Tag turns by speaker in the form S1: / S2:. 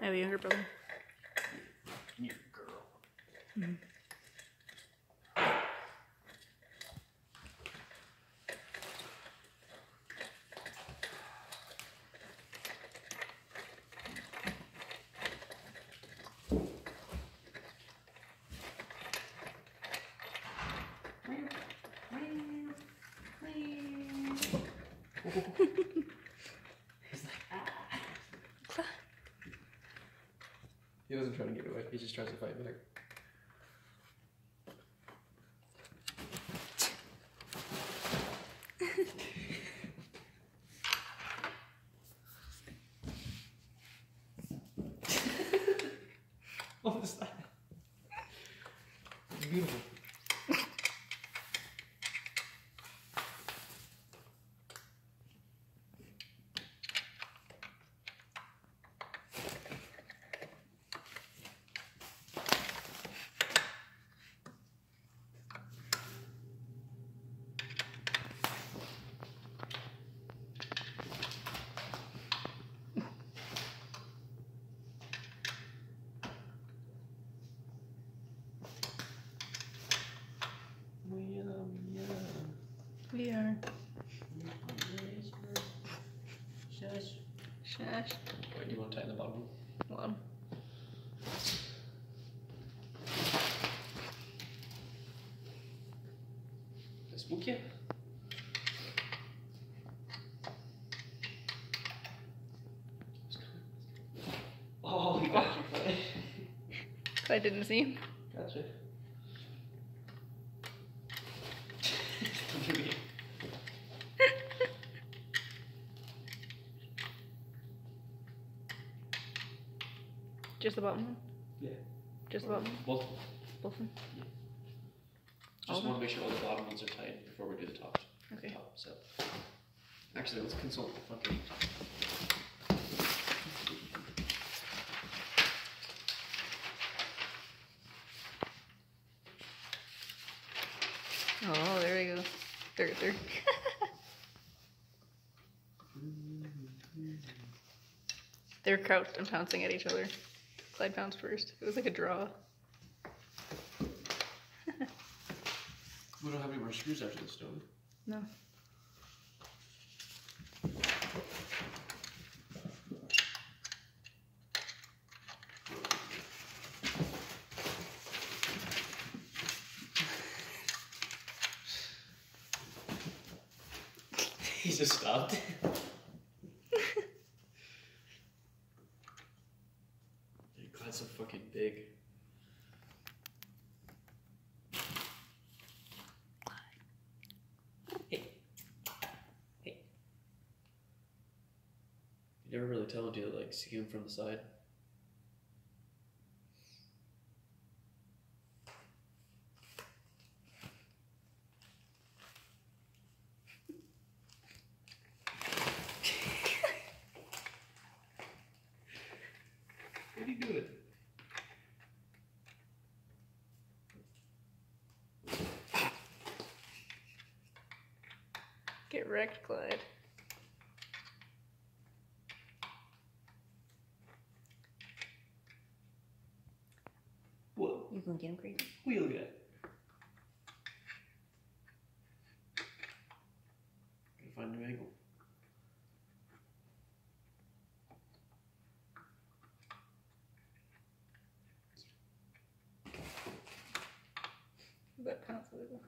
S1: I have a younger brother.
S2: You're a girl. He wasn't trying to get away. He just tries to fight back. what was that? Beautiful.
S1: We are.
S2: Shush.
S1: Shush.
S2: Wait, you want to tighten the bottom?
S1: Well,
S2: Spook you? Oh, he got you.
S1: I didn't see him.
S2: Gotcha.
S1: Just the bottom one?
S2: yeah.
S1: Just the bottom one?
S2: Both.
S1: Both of them? All
S2: Just want to make sure all the bottom ones are tight before we do the tops.
S1: Okay.
S2: Top, so. Actually, let's consult the fucking.
S1: Oh, there we go. Third, third. They're crouched and pouncing at each other. Clide pounced first. It was like a draw.
S2: We don't have any more screws after this, do we?
S1: No.
S2: He just stopped. So fucking big. You never really tell until you like see him from the side. What are you doing?
S1: Get wrecked, Clide.
S2: Whoa,
S1: You gonna get him crazy?
S2: wheel guy. Gotta find a new angle.
S1: That pounce a little.